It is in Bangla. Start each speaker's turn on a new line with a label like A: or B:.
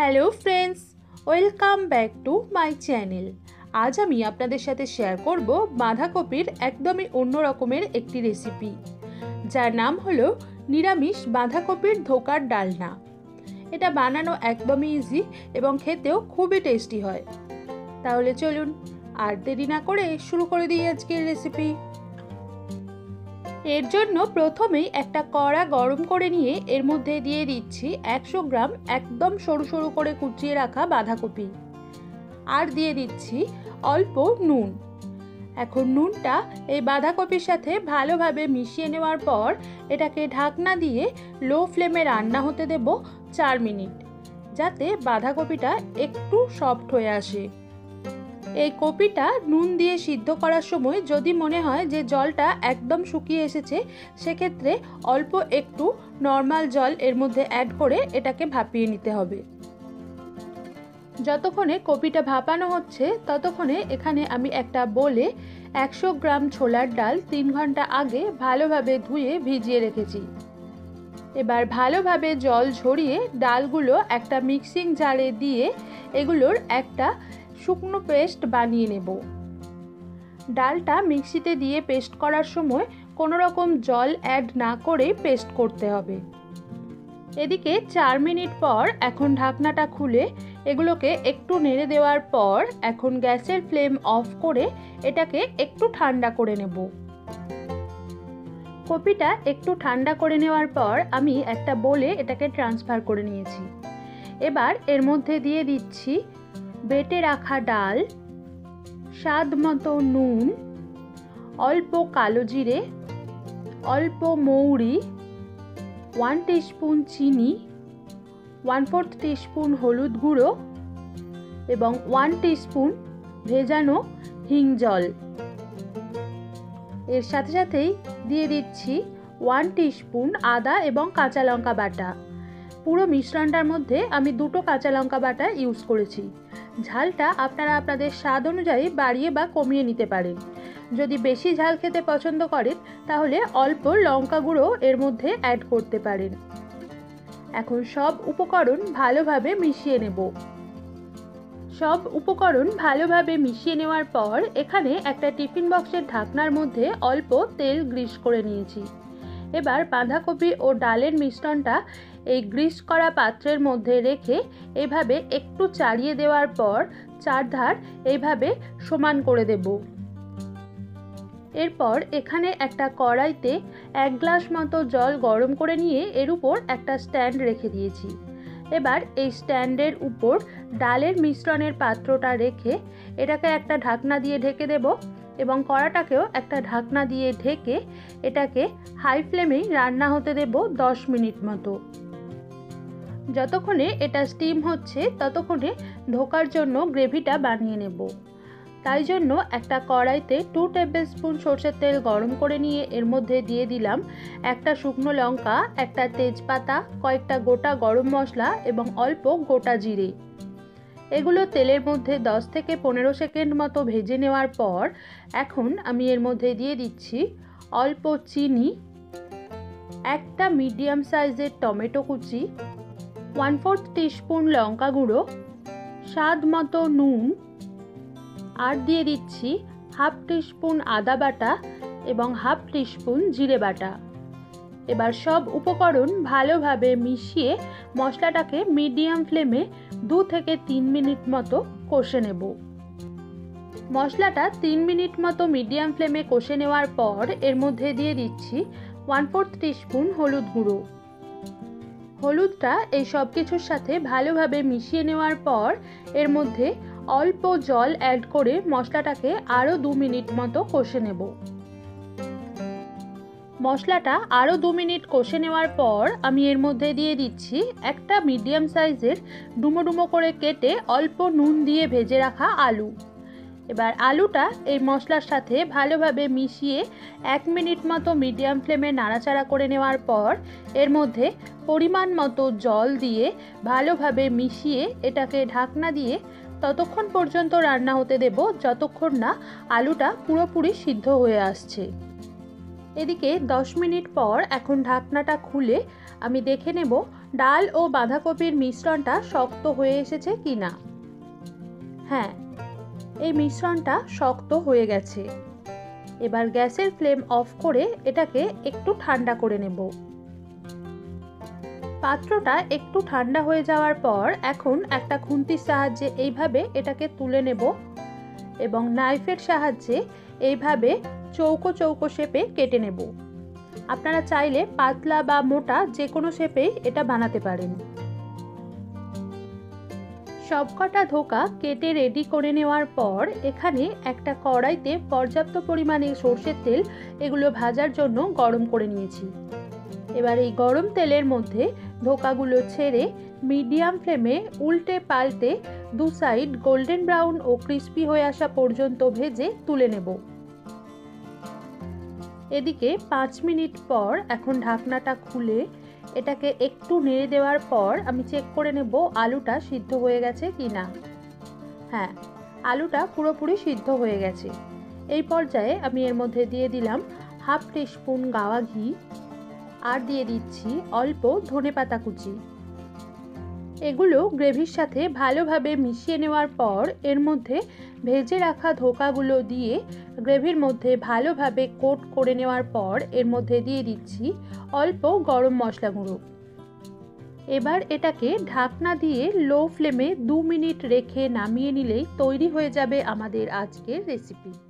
A: Hello friends welcome back to my channel আজ আমি আপনাদের সাথে শেয়ার করব বাঁধাকপির একদমই অন্য রকমের একটি রেসিপি যার নাম হলো নিরামিষ বাঁধাকপির ধোকার ডালনা। এটা বানানো একদমই ইজি এবং খেতেও খুবই টেস্টি হয়। তাহলে চলুন আর দেরি না করে শুরু করে দিই আজকের রেসিপি এর জন্য প্রথমেই একটা কড়া গরম করে নিয়ে এর মধ্যে দিয়ে দিচ্ছি একশো গ্রাম একদম সরু সরু করে কুচিয়ে রাখা বাঁধাকপি। আর দিয়ে দিচ্ছি অল্প নুন। এখন নুনটা এই বাঁধাকপির সাথে ভালোভাবে মিশিয়ে নেওয়ার পর এটাকে ঢাকনা দিয়ে লো ফ্লেমে রান্না হতে দেব চার মিনিট, যাতে বাঁধাকপিটা একটু সফট হয়ে আসে। এই কপিটা নুন দিয়ে সিদ্ধ করার সময় যদি মনে হয় যে জলটা একদম শুকিয়ে এসেছে, সেক্ষেত্রে অল্প একটু নর্মাল জল এর মধ্যে অ্যাড করে এটাকে ভাপিয়ে নিতে হবে। যতক্ষণে কপিটা ভাপানো হচ্ছে, ততক্ষণে এখানে আমি একটা বলে একশো গ্রাম ছোলার ডাল তিন ঘণ্টা আগে ভালোভাবে ধুয়ে ভিজিয়ে রেখেছি। এবার ভালোভাবে জল ঝরিয়ে ডালগুলো একটা মিক্সিং জারে দিয়ে এগুলোর একটা শুকনো পেস্ট বানিয়ে নেব। ডালটা মিক্সিতে দিয়ে পেস্ট করার সময় কোনো রকম জল অ্যাড না করে পেস্ট করতে হবে। এদিকে চার মিনিট পর এখন ঢাকনাটা খুলে এগুলোকে একটু নেড়ে দেওয়ার পর এখন গ্যাসের ফ্লেম অফ করে এটাকে একটু ঠান্ডা করে নেব। কপিটা একটু ঠান্ডা করে নেওয়ার পর আমি একটা বলে এটাকে ট্রান্সফার করে নিয়েছি। এবার এর মধ্যে দিয়ে দিচ্ছি বেটে রাখা ডাল, স্বাদ মতো নুন, অল্প কালো জিরে, অল্প মৌরি ওয়ান টিস্পুন চিনি ওয়ান ফোর্থ টিস্পুন হলুদ গুঁড়ো এবং ওয়ান টিস্পুন ভেজানো হিং জল। এর সাথে সাথেই দিয়ে দিচ্ছি ওয়ান টিস্পুন আদা এবং কাঁচা লঙ্কা বাটা। পুরো মিশ্রণটার মধ্যে আমি দুটো কাঁচা লঙ্কা বাটা ইউজ করেছি। ঝালটা আপনারা আপনাদের স্বাদ অনুযায়ী বাড়িয়ে বা কমিয়ে নিতে পারেন। যদি বেশি ঝাল খেতে পছন্দ করেন, তাহলে অল্প লঙ্কা গুঁড়ো এর মধ্যে অ্যাড করতে পারেন। এখন সব উপকরণ ভালোভাবে মিশিয়ে নেব। সব উপকরণ ভালোভাবে মিশিয়ে নেওয়ার পর এখানে একটা টিফিন বক্সের ঢাকনার মধ্যে অল্প তেল গ্রিস করে নিয়েছি। এবার বাঁধাকপি ও ডালের মিশ্রণটা এই গ্রিস করা পাত্রের মধ্যে রেখে এভাবে একটু চাড়িয়ে দেওয়ার পর চারধার এইভাবে সমান করে দেব। এরপর এখানে একটা কড়াইতে এক গ্লাস মতো জল গরম করে নিয়ে এর উপর একটা স্ট্যান্ড রেখে দিয়েছি। এবার এই স্ট্যান্ডের উপর ডালের মিশ্রণের পাত্রটা রেখে এটাকে একটা ঢাকনা দিয়ে ঢেকে দেব। এবং কড়াটাকেও একটা ঢাকনা দিয়ে ঢেকে এটাকে হাই ফ্লেমেই রান্না হতে দেব দশ মিনিট মতো। যতক্ষণে এটা স্টিম হচ্ছে, ততক্ষণে ধোকার জন্য গ্রেভিটা বানিয়ে নেব। তাই জন্য একটা কড়াইতে টু টেবিল স্পুন সর্ষের তেল গরম করে নিয়ে এর মধ্যে দিয়ে দিলাম একটা শুকনো লঙ্কা, একটা তেজপাতা, কয়েকটা গোটা গরম মশলা এবং অল্প গোটা জিরে। এগুলো তেলের মধ্যে 10 থেকে পনেরো সেকেন্ড মতো ভেজে নেওয়ার পর এখন আমি এর মধ্যে দিয়ে দিচ্ছি অল্প চিনি, একটা মিডিয়াম সাইজের টমেটো কুচি ওয়ান ফোর্থ টিস্পুন লঙ্কা গুঁড়ো, স্বাদ মতো নুন আর দিয়ে দিচ্ছি হাফ টিস্পুন আদা বাটা এবং হাফ টিস্পুন জিরে বাটা। এবার সব উপকরণ ভালোভাবে মিশিয়ে মশলাটাকে মিডিয়াম ফ্লেমে দু থেকে তিন মিনিট মতো কষে নেব। মশলাটা তিন মিনিট মতো মিডিয়াম ফ্লেমে কষে নেওয়ার পর এর মধ্যে দিয়ে দিচ্ছি ওয়ান ফোর্থ টিস্পুন হলুদ গুঁড়ো। হলুদটা এই সব কিছুর সাথে ভালোভাবে মিশিয়ে নেওয়ার পর এর মধ্যে অল্প জল অ্যাড করে মশলাটাকে আরও দু মিনিট মতো কষে নেব। মশলাটা আরও দু মিনিট কষে নেওয়ার পর আমি এর মধ্যে দিয়ে দিচ্ছি একটা মিডিয়াম সাইজের ডুমো ডুমো করে কেটে অল্প নুন দিয়ে ভেজে রাখা আলু। এবার আলুটা এই মশলার সাথে ভালোভাবে মিশিয়ে এক মিনিট মতো মিডিয়াম ফ্লেমে নাড়াচাড়া করে নেওয়ার পর এর মধ্যে পরিমাণ মতো জল দিয়ে ভালোভাবে মিশিয়ে এটাকে ঢাকনা দিয়ে ততক্ষণ পর্যন্ত রান্না হতে দেব যতক্ষণ না আলুটা পুরোপুরি সিদ্ধ হয়ে আসছে। এদিকে 10 মিনিট পর এখন ঢাকনাটা খুলে আমি দেখে নেব ডাল ও বাঁধাকপির মিশ্রণটা শক্ত হয়ে এসেছে কি না। হ্যাঁ এই মিশ্রণটা শক্ত হয়ে গেছে। এবার গ্যাসের ফ্লেম অফ করে এটাকে একটু ঠান্ডা করে নেব। পাত্রটা একটু ঠান্ডা হয়ে যাওয়ার পর এখন একটা খুন্তির সাহায্যে এইভাবে এটাকে তুলে নেব এবং নাইফের সাহায্যে এইভাবে চৌকো চৌকো শেপে কেটে নেব। আপনারা চাইলে পাতলা বা মোটা যে কোনো শেপেই এটা বানাতে পারেন। সবকটা ধোকা কেটে রেডি করে নেওয়ার পর এখানে একটা কড়াইতে পর্যাপ্ত পরিমাণে সর্ষের তেল এগুলো ভাজার জন্য গরম করে নিয়েছি। এবার এই গরম তেলের মধ্যে ধোকাগুলো ছেড়ে মিডিয়াম ফ্লেমে উল্টে পাল্টে দু সাইড গোল্ডেন ব্রাউন ও ক্রিস্পি হয়ে আসা পর্যন্ত ভেজে তুলে নেব। এদিকে পাঁচ মিনিট পর এখন ঢাকনাটা খুলে এটাকে একটু নেড়ে দেওয়ার পর আমি চেক করে নেব আলুটা সিদ্ধ হয়ে গেছে কি না। হ্যাঁ আলুটা পুরোপুরি সিদ্ধ হয়ে গেছে। এই পর্যায়ে আমি এর মধ্যে দিয়ে দিলাম হাফ টিস্পুন গাওয়া ঘি আর দিয়ে দিচ্ছি অল্প ধনে পাতা কুচি। এগুলো গ্রেভির সাথে ভালোভাবে মিশিয়ে নেওয়ার পর এর মধ্যে ভেজে রাখা ধোকাগুলো দিয়ে গ্রেভির মধ্যে ভালোভাবে কোট করে নেওয়ার পর এর মধ্যে দিয়ে দিচ্ছি অল্প গরম মশলা গুঁড়ো। এবার এটাকে ঢাকনা দিয়ে লো ফ্লেমে দু মিনিট রেখে নামিয়ে নিলেই তৈরি হয়ে যাবে আমাদের আজকের রেসিপি।